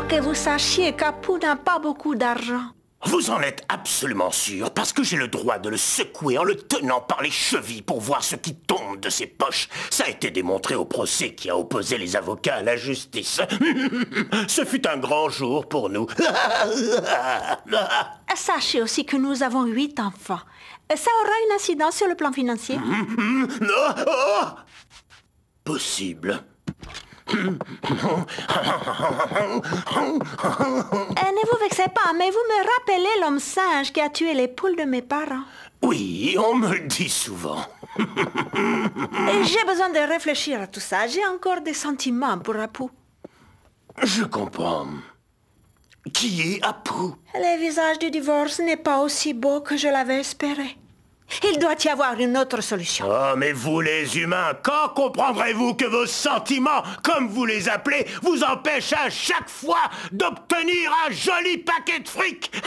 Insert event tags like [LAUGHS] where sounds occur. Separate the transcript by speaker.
Speaker 1: que vous sachiez qu'Apu n'a pas beaucoup d'argent.
Speaker 2: Vous en êtes absolument sûr, parce que j'ai le droit de le secouer en le tenant par les chevilles pour voir ce qui tombe de ses poches. Ça a été démontré au procès qui a opposé les avocats à la justice. [LAUGHS] ce fut un grand jour pour nous. [LAUGHS]
Speaker 1: Sachez aussi que nous avons huit enfants. Ça aura une incidence sur le plan financier [LAUGHS]
Speaker 2: Oh Possible. [COUGHS]
Speaker 1: Ne vous vexez pas, mais vous me rappelez l'homme singe qui a tué les poules de mes parents.
Speaker 2: Oui, on me le dit souvent.
Speaker 1: Et j'ai besoin de réfléchir à tout ça. J'ai encore des sentiments pour Apu.
Speaker 2: Je comprends. Qui est Apu?
Speaker 1: Le visage du divorce n'est pas aussi beau que je l'avais espéré. Il doit y avoir une autre solution.
Speaker 2: Oh, mais vous les humains, quand comprendrez-vous que vos sentiments, comme vous les appelez, vous empêchent à chaque fois d'obtenir un joli paquet de fric? [LAUGHS]